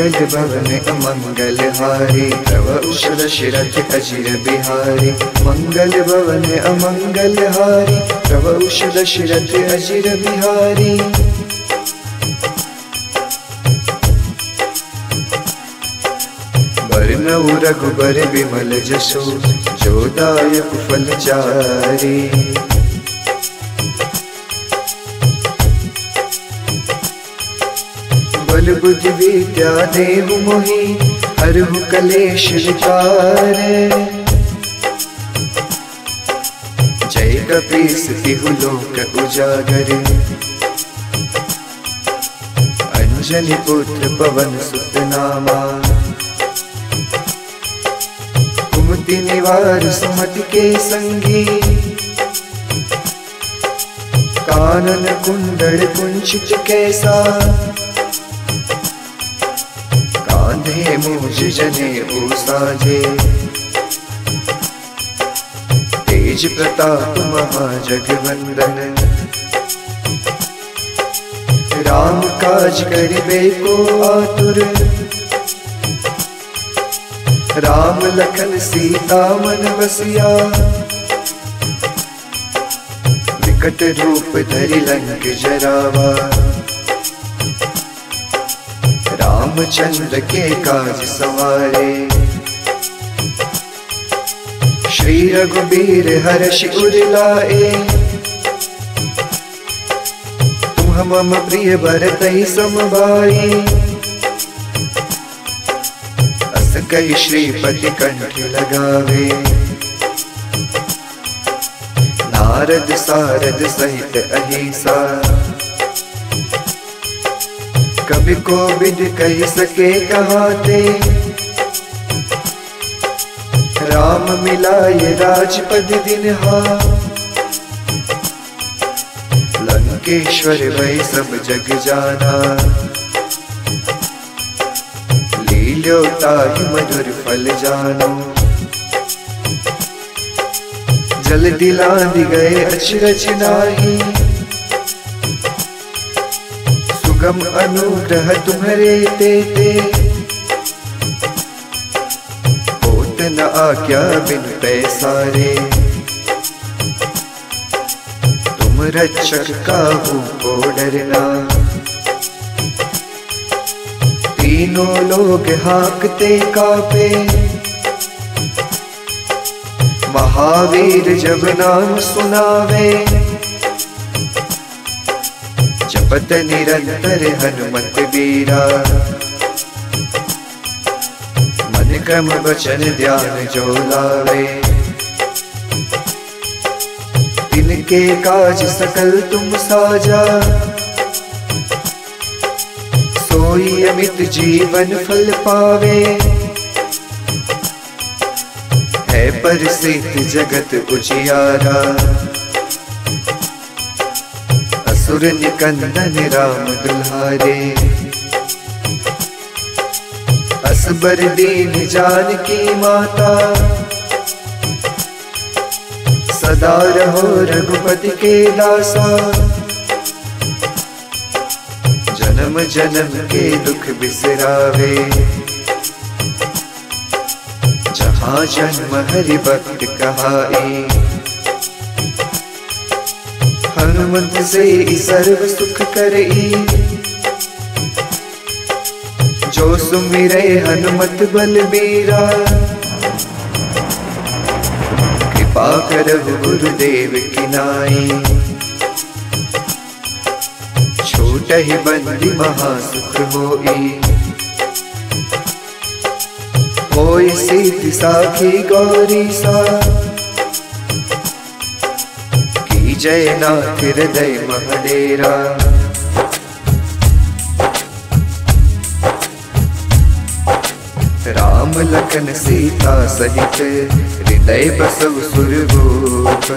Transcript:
मंगल भवन अमंगल हारी तव उष दशरथ अजिर बिहारी। मंगल भवन अमंगल हारी तव उष दशरथ अजिर बिहारी। वर्णउ रघुबर विमल जसो जोदायक फल चारी। बल बुद्धि विद्या देव मोहि हरहु कलेश विकार जय कपीस तिहु लोक उजागर। अंजनी पुत्र पवन सुत नामा। कुमति निवार सुमति के संगी। कानन कुंडल कुंचित कैसा जने साजे तेज प्रताप महाजगवंदन। राम काज करिबे को आतुर। राम लखन सीता मन बसिया। विकट रूप धरि लंक जरावा। रामचंद्र के काज सवारे। श्री रघुबीर हर्ष उर लाए तुम मम प्रिय भरत समभाई अस कही श्रीपति कंठ लगावे। नारद सारद सहित अहिसा। कवि को विद कह सके कहाते राम मिलाए राजपद दिन हा लंकेश्वर वही सब जग जाना। लीलो ताहि मधुर फल जानो। जल दिलांद गए अचरज नाही। सुगम अनुग्रह तुम्हारे तेते होत न आज्ञा बिन पैसारे तुम रक्षक काहू को डरना तीनों लोग हाकते कापे। महावीर जब नाम सुनावे जपत निरंतर हनुमत बीरा मन क्रम वचन ध्यान जो लावे। तिनके काज सकल तुम साजा। सोई अमित जीवन फल पावे। है परिसिद्ध जगत उजियारा। असुर निकंदन राम दुल्हारे। असबर दीन जान की माता। सदा रहो रघुपति के दासा। जन्म जन्म के दुख बिसरावे। जहाँ जन्म हरि भक्त कहाई हनुमत से सर्व सुख करई जो सुमिरे हनुमत बलबीरा, कृपा करहु गुरुदेव की नाई। छोट ही बंदी महासुख होई। होई सीत साखी गौरी सा जय नाथ हृदय महडेरा राम लखन सीता सहित हृदय बसव सुरभूप